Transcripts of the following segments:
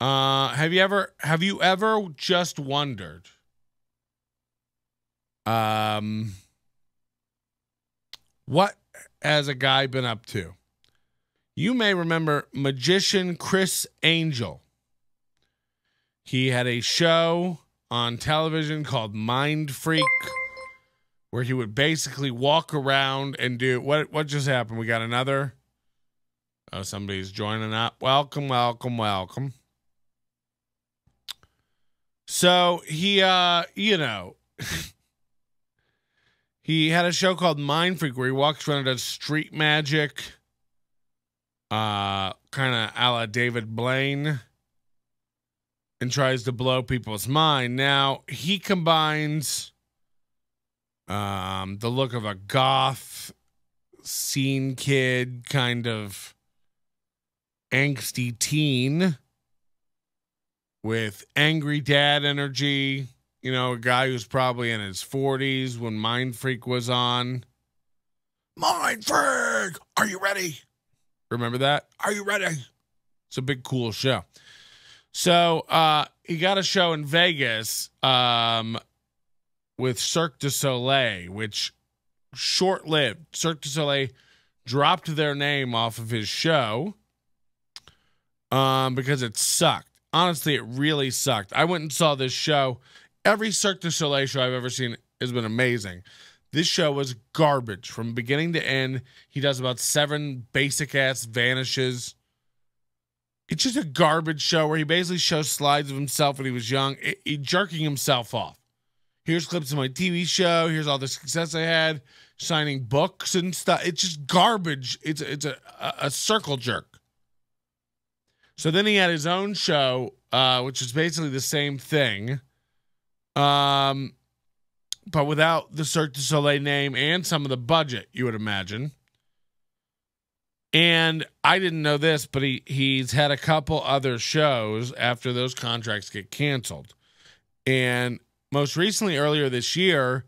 Uh, have you ever have you ever just wondered? Um, what has a guy been up to? You may remember magician Criss Angel. He had a show on television called Mindfreak where he would basically walk around and do what what just happened? We got another Oh, somebody's joining up. Welcome, welcome, welcome. So he uh, you know, he had a show called Mindfreak where he walks around and does street magic, uh, kind of a la David Blaine, and tries to blow people's mind. Now he combines um, the look of a goth scene kid, kind of angsty teen with angry dad energy. You know, a guy who's probably in his 40s when Mindfreak was on. Mindfreak, are you ready? Remember that? Are you ready? It's a big, cool show. So uh, he got a show in Vegas um, with Cirque du Soleil, which short lived. Cirque du Soleil dropped their name off of his show um, because it sucked. Honestly, it really sucked. I went and saw this show. Every Cirque du Soleil show I've ever seen has been amazing. This show was garbage from beginning to end. He does about seven basic ass vanishes. It's just a garbage show where he basically shows slides of himself when he was young, he jerking himself off. Here's clips of my TV show. Here's all the success I had, signing books and stuff. It's just garbage. It's it's a, a, a circle jerk. So then he had his own show, uh, which is basically the same thing, um, but without the Cirque du Soleil name and some of the budget, you would imagine. And I didn't know this, but he he's had a couple other shows after those contracts get canceled. And most recently, earlier this year,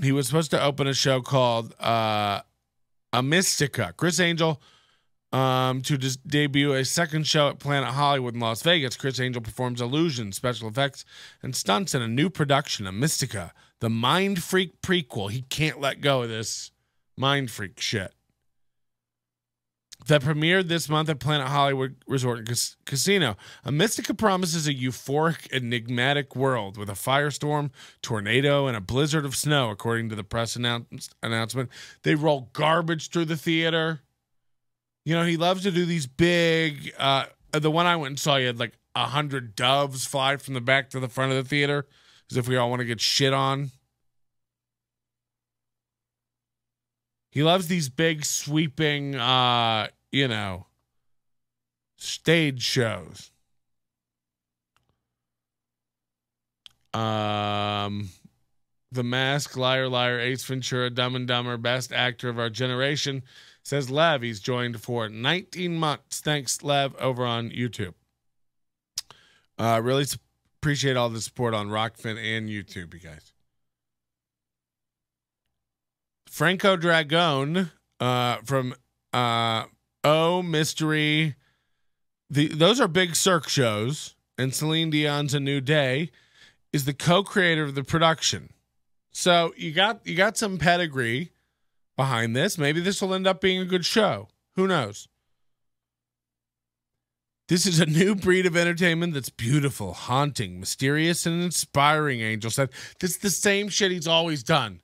he was supposed to open a show called uh, A Mystica. Criss Angel um, to just debut a second show at Planet Hollywood in Las Vegas. Criss Angel performs illusions, special effects, and stunts in a new production of Mystica, the Mindfreak prequel. He can't let go of this Mindfreak shit. That premiered this month at Planet Hollywood Resort and Cas- Casino. Amystika promises a euphoric, enigmatic world with a firestorm, tornado, and a blizzard of snow, according to the press announce- announcement. They roll garbage through the theater. You know, he loves to do these big. Uh, the one I went and saw, he had like a hundred doves fly from the back to the front of the theater, as if we all want to get shit on. He loves these big sweeping, uh, you know, stage shows. Um, The Mask, Liar, Liar, Ace Ventura, Dumb and Dumber, Best Actor of Our Generation. Says Lev, he's joined for 19 months. Thanks, Lev, over on YouTube. Uh, really appreciate all the support on Rokfin and YouTube, you guys. Franco Dragone uh, from uh, Oh Mystery. The those are big Cirque shows, and Celine Dion's A New Day is the co-creator of the production. So you got you got some pedigree behind this. Maybe this will end up being a good show. Who knows? This is a new breed of entertainment that's beautiful, haunting, mysterious, and inspiring, Angel said. This is the same shit he's always done.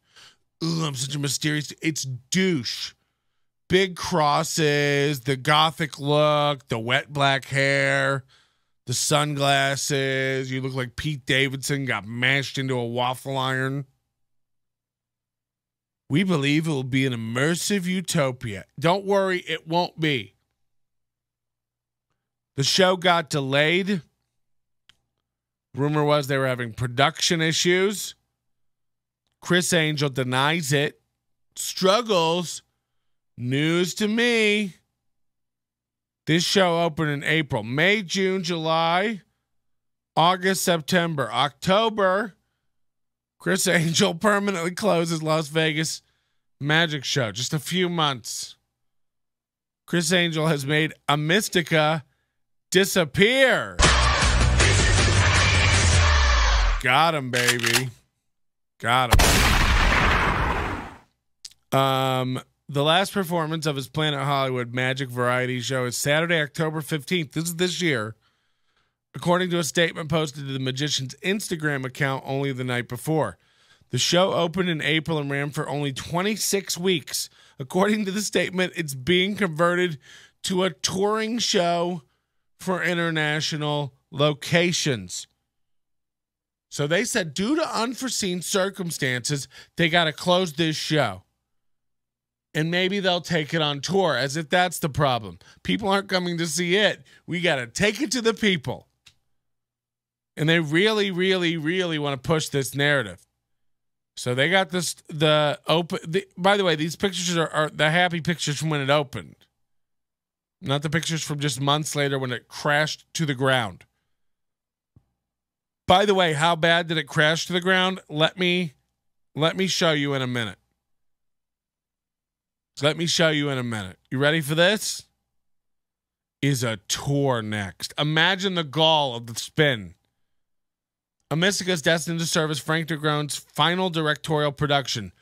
Ooh, I'm such a mysterious. It's douche. Big crosses, the gothic look, the wet black hair, the sunglasses. You look like Pete Davidson got mashed into a waffle iron. We believe it will be an immersive utopia. Don't worry, it won't be. The show got delayed. Rumor was they were having production issues. Criss Angel denies it. Struggles. News to me. This show opened in April, May, June, July, August, September, October. Criss Angel permanently closes Las Vegas Magic Show. Just a few months. Criss Angel has made Amystika disappear. Got him, baby. Got him. Um, the last performance of his Planet Hollywood Magic Variety Show is Saturday, October 15th. This is this year. According to a statement posted to the magician's Instagram account only the night before. The show opened in April and ran for only 26 weeks. According to the statement, it's being converted to a touring show for international locations. So they said, due to unforeseen circumstances, they got to close this show. And maybe they'll take it on tour, as if that's the problem. People aren't coming to see it. We got to take it to the people. And they really, really, really want to push this narrative. So they got this the open. The, by the way, these pictures are, are the happy pictures from when it opened, not the pictures from just months later when it crashed to the ground. By the way, how bad did it crash to the ground? Let me let me show you in a minute. Let me show you in a minute. You ready for this? Is a tour next. Imagine the gall of the spin. Amystika is destined to serve as Franco Dragone's final directorial production,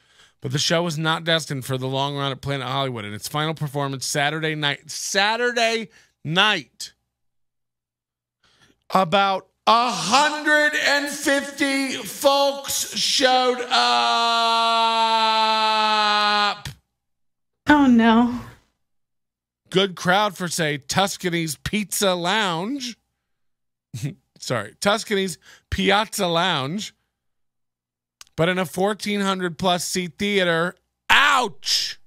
but the show was not destined for the long run at Planet Hollywood. And its final performance Saturday night, Saturday night, about 150 folks showed up. Oh no. Good crowd for say Tuscany's Pizza Lounge. sorry, Tuscany's Piazza Lounge, but in a 1,400 plus seat theater. Ouch!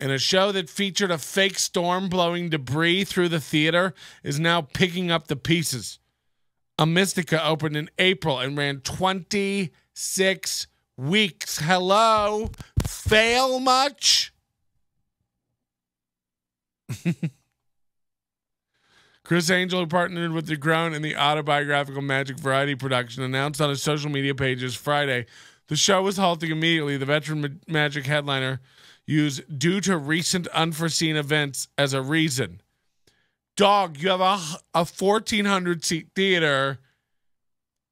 And a show that featured a fake storm blowing debris through the theater is now picking up the pieces. Amystika opened in April and ran 26 weeks. Hello? Fail much? Criss Angel, who partnered with Dragone in the autobiographical Magic Variety production, announced on his social media pages Friday the show was halting immediately. The veteran ma- Magic headliner used due to recent unforeseen events as a reason. Dog, you have a, a 1,400 seat theater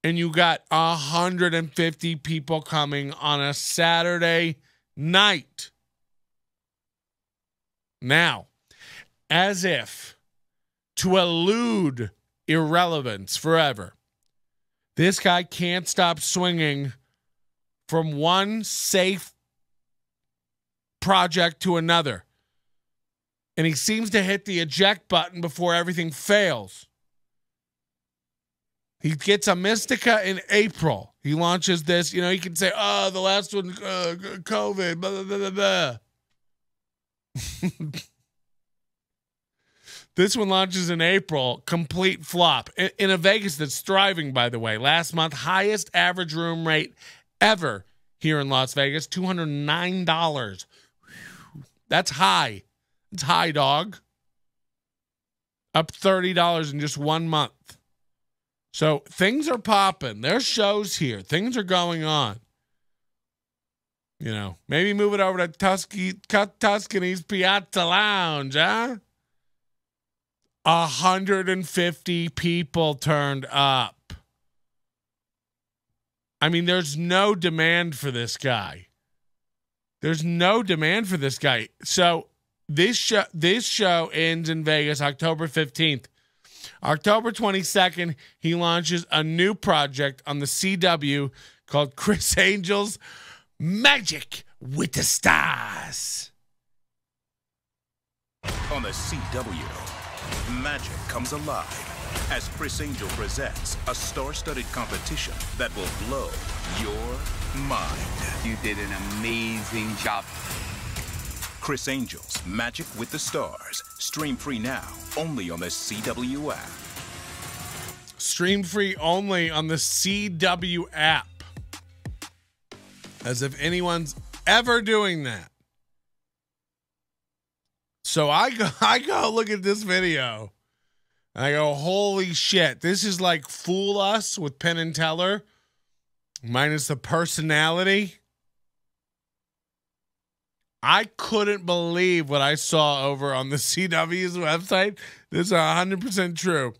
and you got 150 people coming on a Saturday night. Now, as if to elude irrelevance forever. This guy can't stop swinging from one safe project to another. And he seems to hit the eject button before everything fails. He gets Amystika in April. He launches this. You know, he can say, oh, the last one, uh, COVID, blah, blah, blah, blah. This one launches in April. Complete flop in, a Vegas that's thriving, by the way. Last month, highest average room rate ever here in Las Vegas $209. That's high. It's high, dog. Up $30 in just one month. So things are popping. There's shows here. Things are going on. You know, maybe move it over to Tusky, Tuscany's Piazza Lounge, huh? 150 people turned up. I mean, there's no demand for this guy. There's no demand for this guy. So this show this show ends in Vegas October 15th. October 22nd, he launches a new project on the CW called Criss Angel's Magic with the Stars. On the CW magic comes alive as Criss Angel presents a star-studded competition that will blow your mind. You did an amazing job. Criss Angel's Magic with the Stars. Stream free now, only on the CW app. Stream free only on the CW app. As if anyone's ever doing that. So I go, I go look at this video, and I go, "Holy shit! This is like Fool Us with Penn and Teller, minus the personality." I couldn't believe what I saw over on the CW's website. This is 100% true.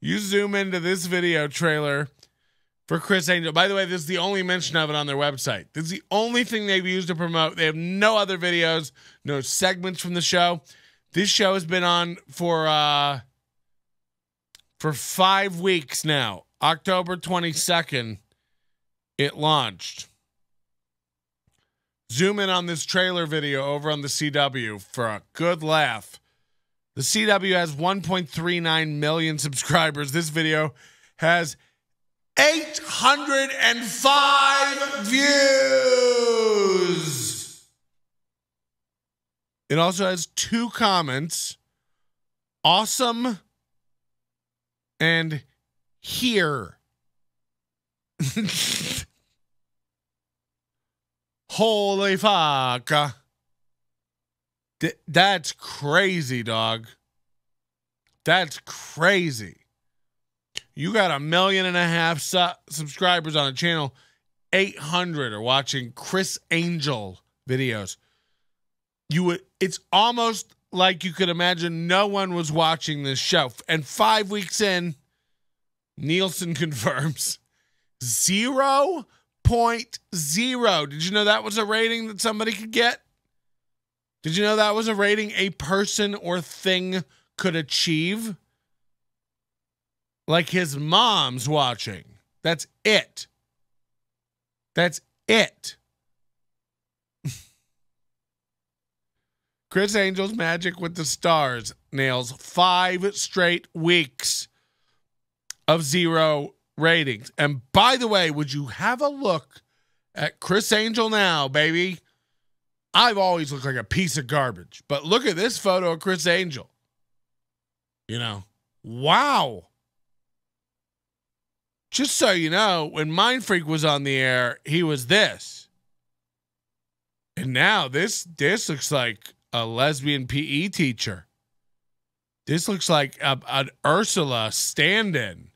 You zoom into this video trailer for Criss Angel. By the way, this is the only mention of it on their website. This is the only thing they've used to promote. They have no other videos, no segments from the show. This show has been on for uh for 5 weeks now. October 22nd it launched. Zoom in on this trailer video over on the CW for a good laugh. The CW has 1.39 million subscribers. This video has 805 views. It also has two comments awesome and here. Holy fuck. D- that's crazy, dog. That's crazy. You got a million and a half su- subscribers on a channel. 800 are watching Criss Angel videos. You would it's almost like you could imagine no one was watching this show. And 5 weeks in, Nielsen confirms zero point zero. Did you know that was a rating that somebody could get? Did you know that was a rating a person or thing could achieve? Like his mom's watching. That's it. That's it. Criss Angel's Magic with the Stars nails five straight weeks of zero ratings. And by the way, would you have a look at Criss Angel now, baby? I've always looked like a piece of garbage, but look at this photo of Criss Angel. You know, wow. Just so you know, when Mindfreak was on the air, he was this. And now this this looks like a lesbian PE teacher. This looks like a, an Ursula stand-in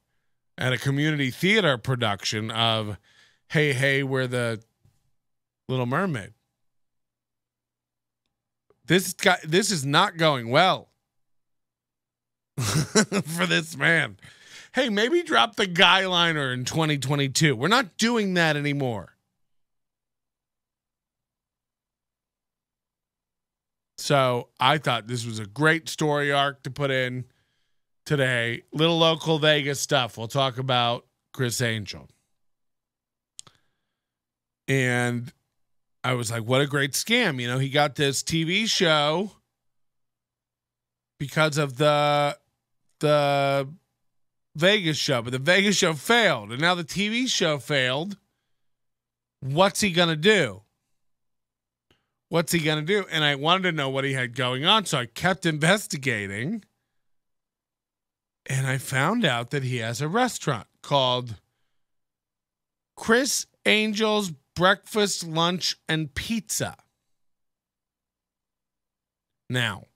at a community theater production of Hey Hey We're the Little Mermaid. This guy this is not going well for this man. Hey, maybe drop the guy liner in 2022. We're not doing that anymore. So I thought this was a great story arc to put in today. Little local Vegas stuff. We'll talk about Criss Angel. And I was like, what a great scam. You know, he got this TV show because of the the Vegas show, but the Vegas show failed. And now the TV show failed. What's he to do? What's he to do? And I wanted to know what he had going on. So I kept investigating. And I found out that he has a restaurant called Criss Angel's Breakfast, Lunch, and Pizza. Now,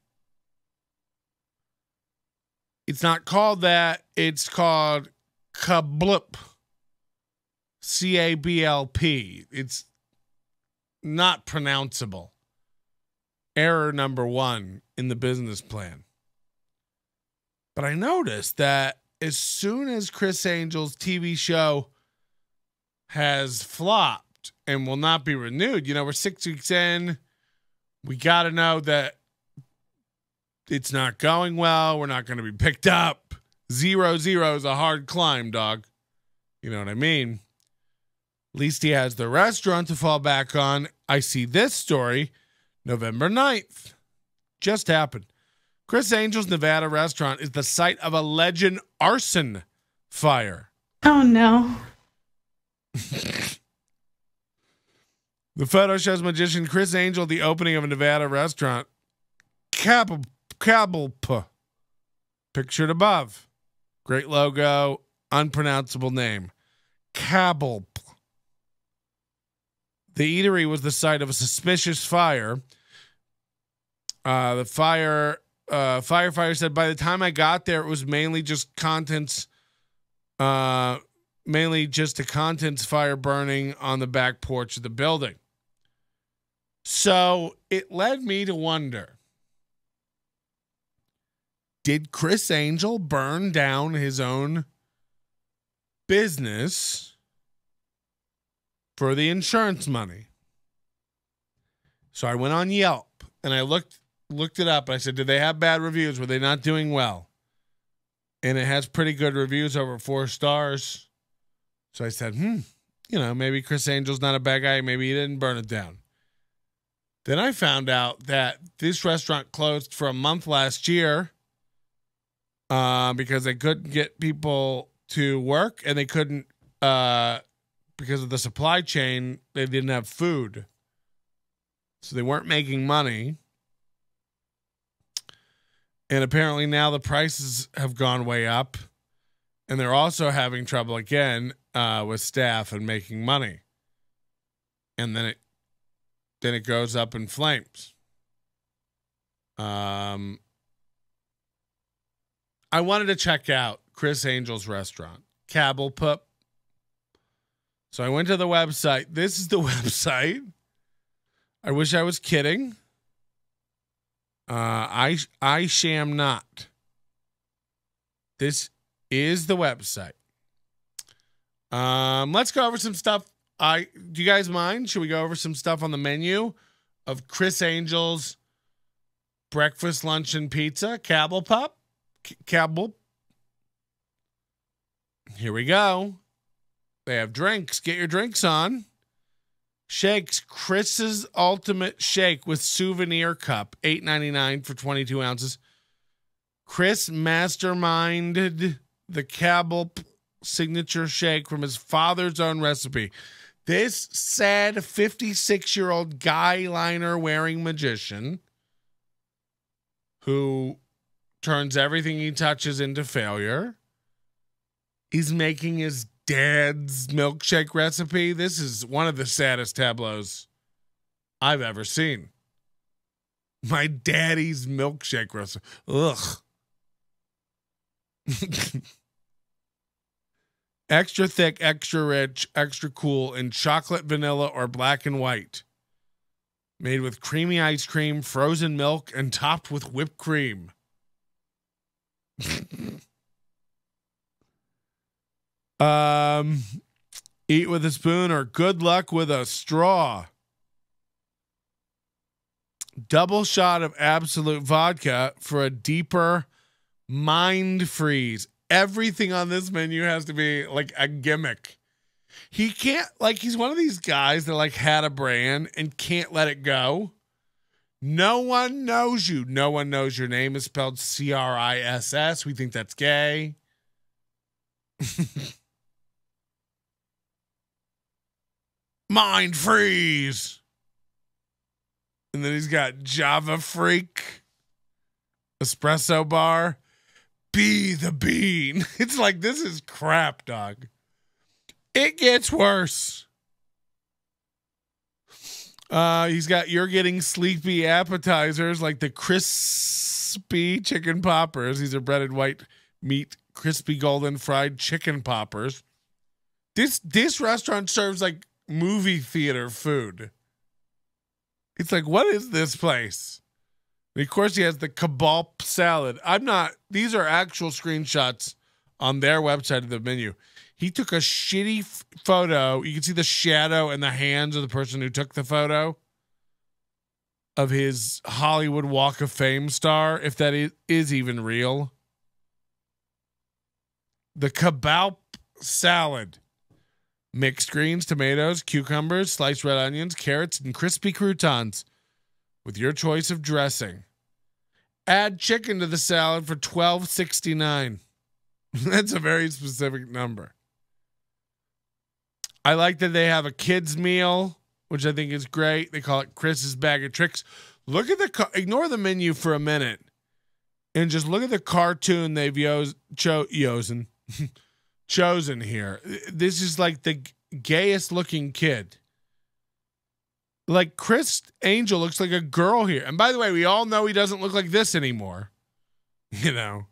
it's not called that. It's called Kablp. C A B L P. It's not pronounceable. Error number one in the business plan. But I noticed that as soon as Criss Angel's TV show has flopped and will not be renewed, you know, we're six weeks in. We got to know that it's not going well. We're not going to be picked up. Zero zero is a hard climb, dog. You know what I mean? At least he has the restaurant to fall back on. I see this story November 9th. Just happened. Criss Angel's Nevada restaurant is the site of a legend arson fire. Oh no. The photo shows magician Criss Angel the opening of a Nevada restaurant. Cabal Cabalpa. Pictured above. Great logo, unpronounceable name. Cabalp. The eatery was the site of a suspicious fire. Uh, the fire uh, firefighter said by the time I got there, it was mainly just contents, uh, mainly just a contents fire burning on the back porch of the building. So it led me to wonder did Criss Angel burn down his own business for the insurance money? So I went on Yelp and I looked looked it up. I said, did they have bad reviews? Were they not doing well? And it has pretty good reviews over four stars. So I said, hmm, you know, maybe Criss Angel's not a bad guy. Maybe he didn't burn it down. Then I found out that this restaurant closed for a month last year uh, because they couldn't get people to work and they couldn't, uh, because of the supply chain, they didn't have food. So they weren't making money. And apparently now the prices have gone way up. And they're also having trouble again uh, with staff and making money. And then it then it goes up in flames. Um I wanted to check out Criss Angel's restaurant, Cabell Pup. So I went to the website. This is the website. I wish I was kidding. Uh, I I sham not. This is the website. Um, let's go over some stuff. I do you guys mind? Should we go over some stuff on the menu of Criss Angel's breakfast, lunch, and pizza? Cabell Pup, C- Here we go. They have drinks. Get your drinks on. Shakes Criss's Ultimate Shake with souvenir cup, eight ninety nine for twenty two ounces. Criss masterminded the Cabell signature shake from his father's own recipe. This sad fifty six year old guy liner wearing magician who turns everything he touches into failure. He's making his dad's milkshake recipe. This is one of the saddest tableaus I've ever seen. My daddy's milkshake recipe. Ugh. extra thick, extra rich, extra cool in chocolate, vanilla, or black and white. Made with creamy ice cream, frozen milk, and topped with whipped cream. Um, eat with a spoon or good luck with a straw. Double shot of Absolut vodka for a deeper mind freeze. Everything on this menu has to be like a gimmick. He can't like he's one of these guys that like had a brand and can't let it go. No one knows you. No one knows your name is spelled C R I S S. We think that's gay. Mind freeze. And then he's got Java Freak, Espresso Bar, Be the Bean. It's like, this is crap, dog. It gets worse. Uh, he's got you're getting sleepy appetizers like the crispy chicken poppers. These are breaded white meat, crispy golden fried chicken poppers. This this restaurant serves like movie theater food. It's like, what is this place? And of course, he has the kebab salad. I'm not, these are actual screenshots on their website of the menu. He took a shitty f- photo. You can see the shadow and the hands of the person who took the photo of his Hollywood Walk of Fame star, if that is, is even real. The kebab salad mixed greens, tomatoes, cucumbers, sliced red onions, carrots, and crispy croutons with your choice of dressing. Add chicken to the salad for twelve sixty nine. That's a very specific number. I like that they have a kids meal, which I think is great. They call it Criss's bag of tricks. Look at the ignore the menu for a minute, and just look at the cartoon they've yos- cho- yosen chosen here. This is like the gayest looking kid. Like Criss Angel looks like a girl here. And by the way, we all know he doesn't look like this anymore. You know,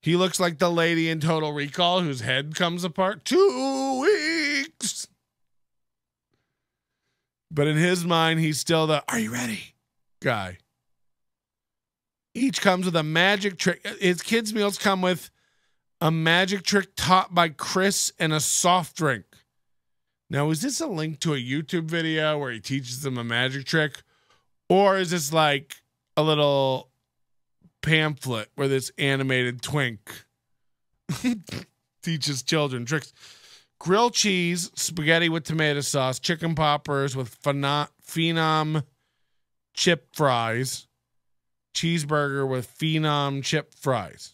he looks like the lady in Total Recall whose head comes apart. Two. But in his mind, he's still the "Are you ready?" guy. Each comes with a magic trick. His kids' meals come with a magic trick taught by Criss and a soft drink. Now, is this a link to a YouTube video where he teaches them a magic trick? Or is this like a little pamphlet where this animated twink teaches children tricks? Grilled cheese, spaghetti with tomato sauce, chicken poppers with phenom, phenom chip fries, cheeseburger with phenom chip fries.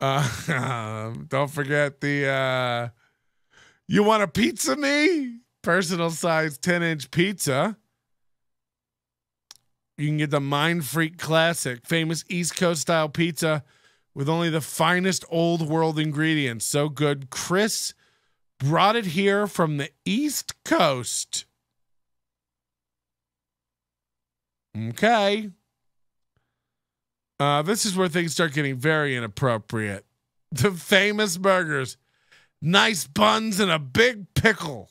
Uh, don't forget the uh, you want a pizza me? Personal size 10 inch pizza. You can get the Mindfreak Classic, famous East Coast style pizza with only the finest old world ingredients. So good. Criss brought it here from the East Coast. Okay. Uh, this is where things start getting very inappropriate. The famous burgers, nice buns, and a big pickle.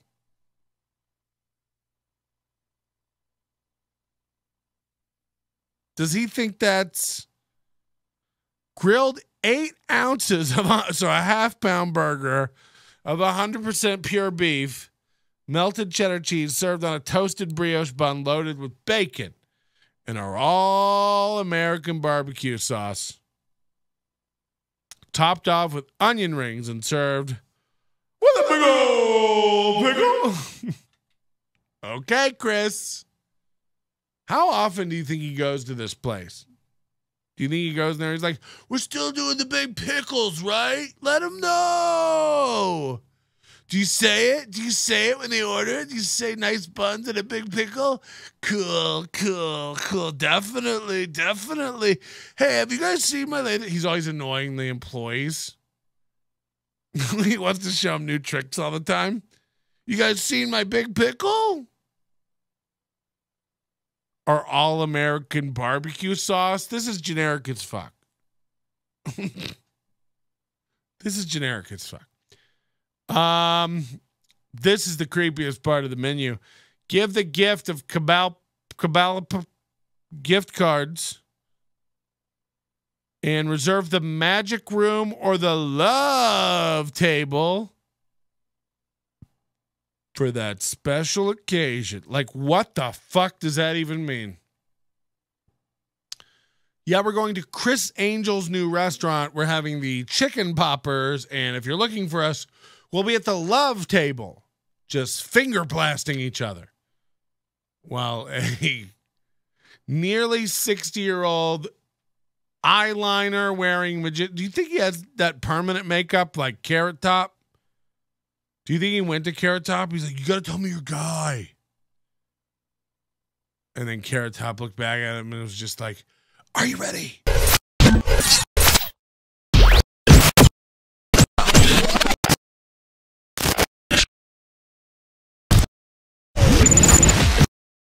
Does he think that's grilled eight ounces of so a half pound burger of 100% pure beef, melted cheddar cheese served on a toasted brioche bun loaded with bacon and our all American barbecue sauce, topped off with onion rings and served with a big old pickle. okay, Criss. How often do you think he goes to this place? Do you think he goes there? He's like, "We're still doing the big pickles, right? Let him know." Do you say it? Do you say it when they order it? Do you say nice buns and a big pickle? Cool, cool, cool. Definitely, definitely. Hey, have you guys seen my latest? He's always annoying the employees. he wants to show them new tricks all the time. You guys seen my big pickle? Or all American barbecue sauce? This is generic as fuck. this is generic as fuck. Um, this is the creepiest part of the menu. Give the gift of Cabal Cabal gift cards and reserve the magic room or the love table for that special occasion. Like, what the fuck does that even mean? Yeah, we're going to Criss Angel's new restaurant. We're having the chicken poppers. And if you're looking for us, we'll be at the love table, just finger blasting each other. While a nearly 60 year old eyeliner wearing do you think he has that permanent makeup like carrot top do you think he went to carrot top he's like you gotta tell me your guy. And then carrot top looked back at him and was just like are you ready